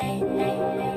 Hey.